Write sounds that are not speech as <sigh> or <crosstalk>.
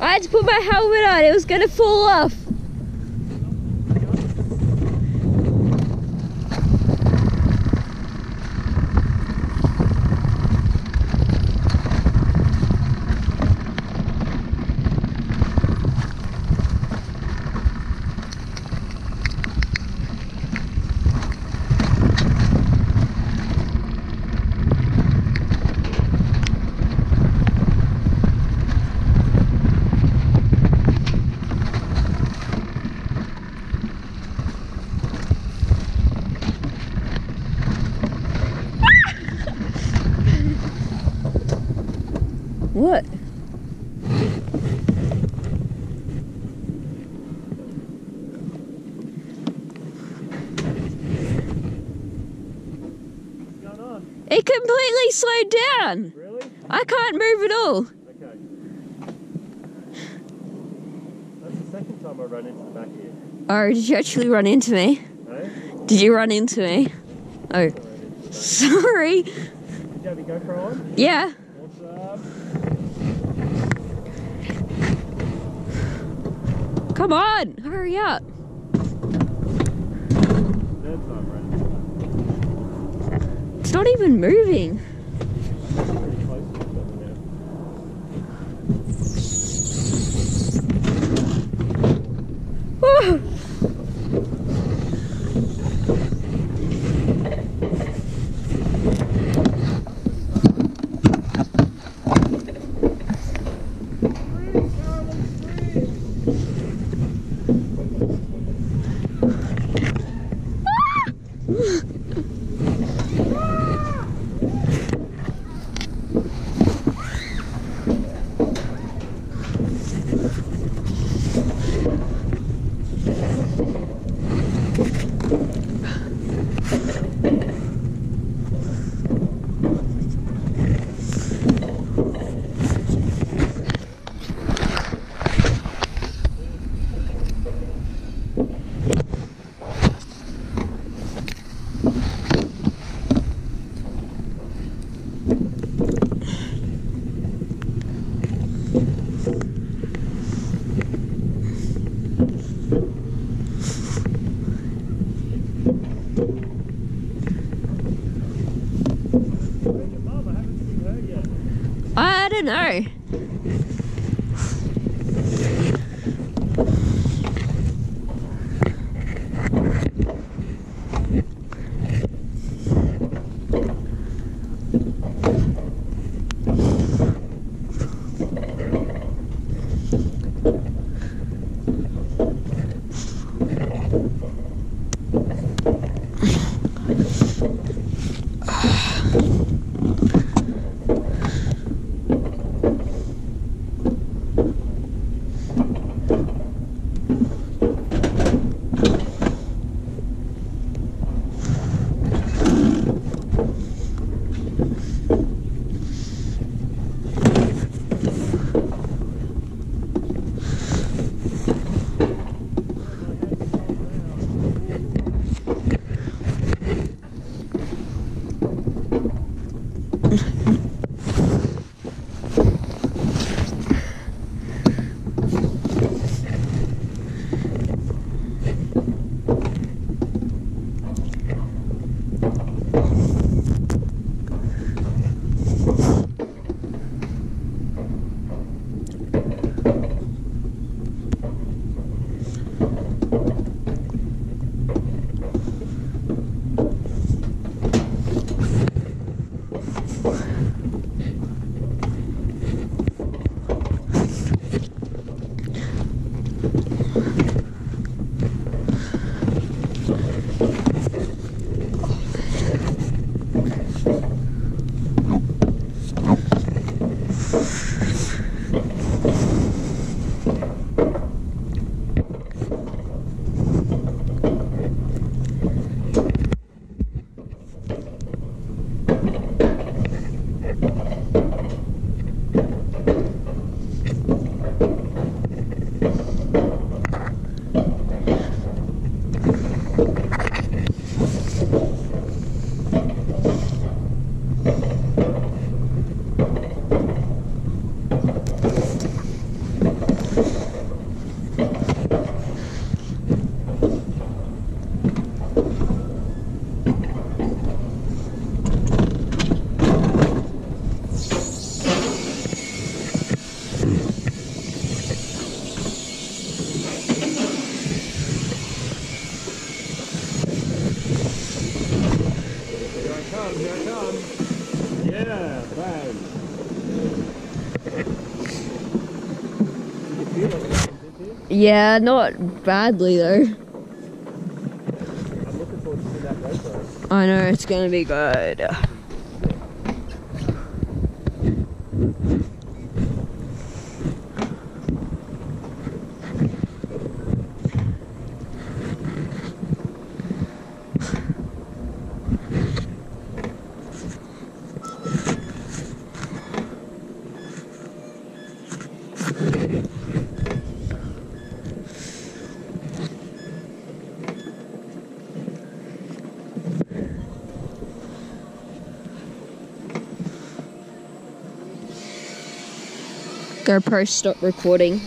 I had to put my helmet on. It was gonna fall off. What? What's going on? It completely slowed down. Really? I can't move at all. Okay. That's the second time I run into the back here. Oh, did you actually run into me? Hey? Did you run into me? Oh, I ran into the back. sorry. Did you have your GoPro on? Yeah. Come on, hurry up. It's not even moving. don't know. <sighs> <sighs> Yeah, not badly though. I know it's gonna be good. GoPro stop recording.